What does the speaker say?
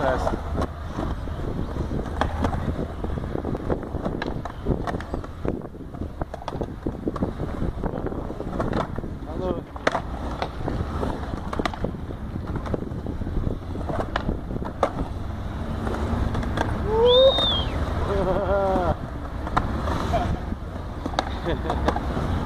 fast. Hello. Woo!